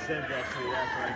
send that to you. after I